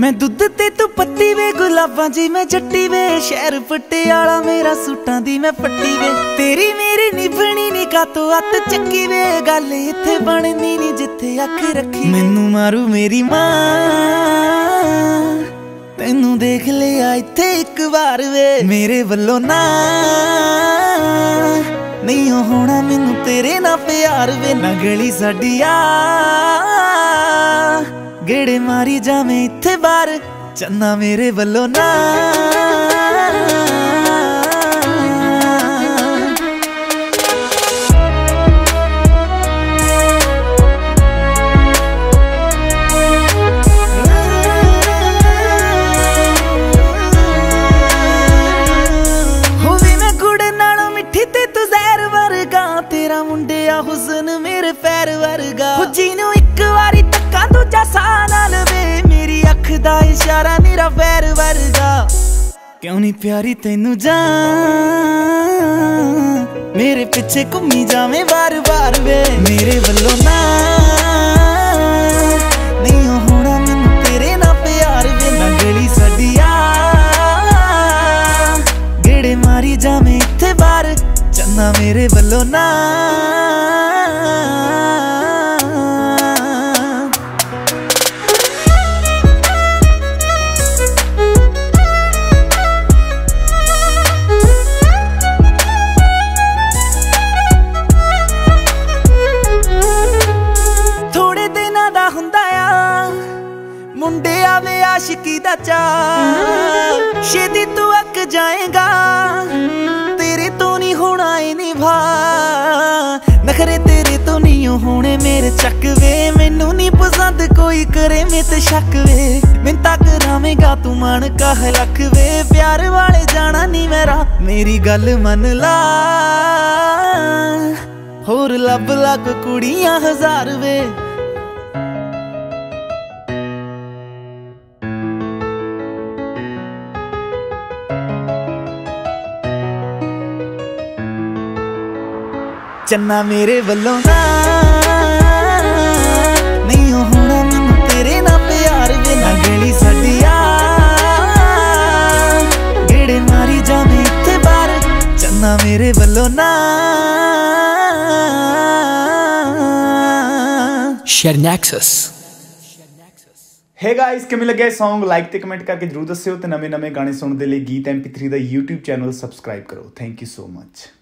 ਮੈਂ ਦੁੱਧ ਤੇ ਤੂੰ ਪੱਤੀ ਵੇ, ਗੁਲਾਬਾਂ ਜੀ ਮੈਂ ਜੱਟੀ ਵੇ, ਸ਼ਹਿਰ ਪਟਿਆਲਾ ਮੇਰਾ ਸੂਟਾਂ ਦੀ ਮੈਂ ਪੱਟੀ ਵੇ। ਤੇਰੀ ਮੇਰੀ ਨਿਭਣੀ ਨੀ ਕਾਤੋਂ ਅੱਤ ਚੱਕੀ ਵੇ। ਗੱਲ ਇੱਥੇ ਬਣਨੀ ਨੀ, ਜਿੱਥੇ ਅੱਖ ਰੱਖੀ ਮੈਨੂੰ ਮਾਰੂ ਮੇਰੀ ਮਾਂ। ਤੈਨੂੰ ਦੇਖ ਲਿਆ ਇੱਥੇ ਇੱਕ ਵਾਰ ਵੇ। ਮੇਰੇ ਵੱਲੋਂ ਨਾ। ਨਹੀਂ ਹੋਣਾ ਮੈਨੂੰ ਤੇਰੇ ਨਾਲ ਪਿਆਰ ਵੇ। ਨਾ ਗਲੀ ਸਾਡੀ ਆ। ਗੇੜੇ ਮਾਰੀ ਜਾਵੇਂ ਇੱਥੇ ਬਾਰ ਚੰਨਾ ਮੇਰੇ ਵੱਲੋਂ ਨਾ। ਹੋਵੇ ਮੈਂ ਗੁੜ ਨਾਲੋਂ ਮਿੱਠੀ ਤੇ ਤੂੰ ਜ਼ਹਿਰ ਵਰਗਾ, ਤੇਰਾ ਮੁੰਡਿਆ ਹੁਸਨ ਦਾ ਇਸ਼ਾਰਾ ਮੇਰਾ ਪੈਰ ਵਰਗਾ ਕਿਉਂ ਨਹੀਂ ਪਿਆਰੀ ਤੈਨੂੰ ਜਾਨ? ਮੇਰੇ ਪਿੱਛੇ ਘੁੰਮੀ ਜਾਵੇਂ ਵਾਰ-ਵਾਰ ਵੇ। ਮੇਰੇ ਵੱਲੋਂ ਨਾ। ਨਹੀਂ ਹੋਣਾ ਮੈਨੂੰ ਤੇਰੇ ਨਾਲ ਪਿਆਰ ਵੇ। ਨਾ ਗਲੀ ਸਾਡੀ ਆ ਗੇੜੇ ਮਾਰੀ ਜਾਵੇਂ ਇੱਥੇ ਬਾਰ ਚੰਨਾ ਮੇਰੇ ਵੱਲੋਂ ਨਾ। ਵੇ ਦਾ ਚਾ ਛੇਤੀ ਤੂੰ ਅੱਕ ਜਾਏਗਾ। ਤੇਰੇ ਤੋਂ ਨਹੀਂ ਹੋਣਾ ਏ ਨਿਭਾ ਨਖਰੇ ਤੇਰੇ ਤੋਂ ਨਹੀਂ ਹੋਣੇ ਮੇਰੇ ਚੱਕ ਮੈਨੂੰ ਨਹੀਂ ਪਸੰਦ ਕੋਈ ਕਰੇ ਮੇ ਤੇ ਸ਼ੱਕ ਵੇ। ਮੈਂ ਤੱਕ ਕਰਾਵੇਂਗਾ ਤੂੰ ਮਨ ਕਹ ਲੱਖ ਵੇ ਪਿਆਰ ਵਾਲੇ ਜਾਣਾ ਨਹੀਂ ਮੇਰਾ ਮੇਰੀ ਗੱਲ ਮੰਨ ਲਾ। ਹੋਰ ਲੱਭ ਲੱਗ ਕੁੜੀਆਂ ਹਜ਼ਾਰ ਵੇ। ਚੰਨਾ ਮੇਰੇ ਵੱਲੋਂ ਨਾ ਨਹੀਂ ਹੋਣਾ ਮੈਨੂੰ ਤੇਰੇ ਨਾਲ ਪਿਆਰ ਵੇ ਨਾ ਗਲੀ ਸਾਡੀ ਆ। ਗੇੜੇ ਮਾਰੀ ਜਾਵੇਂ ਇੱਥੇ ਬਾਰ ਚੰਨਾ ਮੇਰੇ ਵੱਲੋਂ ਨਾ। Shernaxus. ਹੈ ਗਾਇਸ ਕਿਵੇਂ ਲੱਗਿਆ Song? ਲਾਈਕ ਤੇ ਕਮੈਂਟ ਕਰਕੇ ਜਰੂਰ ਦੱਸਿਓ ਤੇ ਨਵੇਂ-ਨਵੇਂ ਗਾਣੇ ਸੁਣਨ ਦੇ ਲਈ ਗੀਤ MP3 ਦਾ YouTube ਚੈਨਲ ਸਬਸਕ੍ਰਾਈਬ ਕਰੋ। Thank you so much